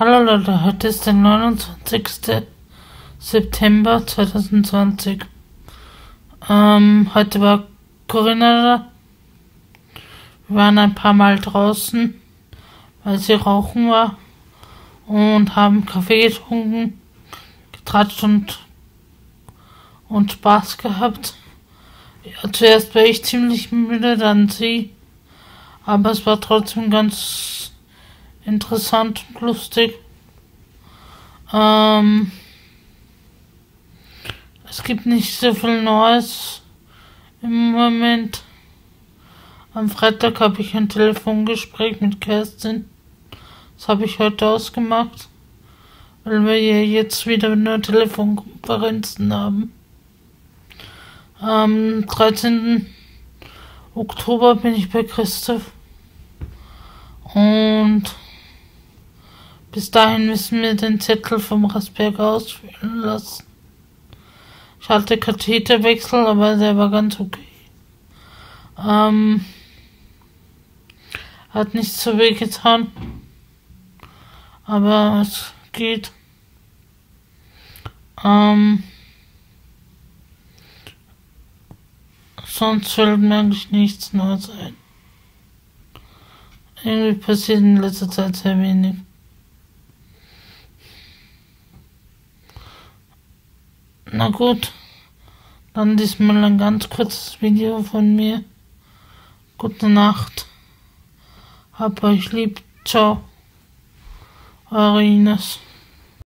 Hallo Leute, heute ist der 29. September 2020. Ähm, heute war Corinna da. Wir waren ein paar Mal draußen, weil sie rauchen war und haben Kaffee getrunken, getratscht und, und Spaß gehabt. Ja, zuerst war ich ziemlich müde, dann sie, aber es war trotzdem ganz interessant und lustig. Ähm, es gibt nicht so viel Neues im Moment. Am Freitag habe ich ein Telefongespräch mit Kerstin. Das habe ich heute ausgemacht, weil wir ja jetzt wieder nur Telefonkonferenzen haben. Am 13. Oktober bin ich bei Christoph. Und bis dahin müssen wir den Zettel vom Rasberger ausfüllen lassen. Ich hatte Katheterwechsel, aber der war ganz okay. Ähm, hat nicht so weh getan. Aber es geht. Ähm, sonst fällt mir eigentlich nichts Neues ein. Irgendwie passiert in letzter Zeit sehr wenig. Na gut, dann diesmal ein ganz kurzes Video von mir. Gute Nacht. Hab euch lieb. Ciao. Eure Ines.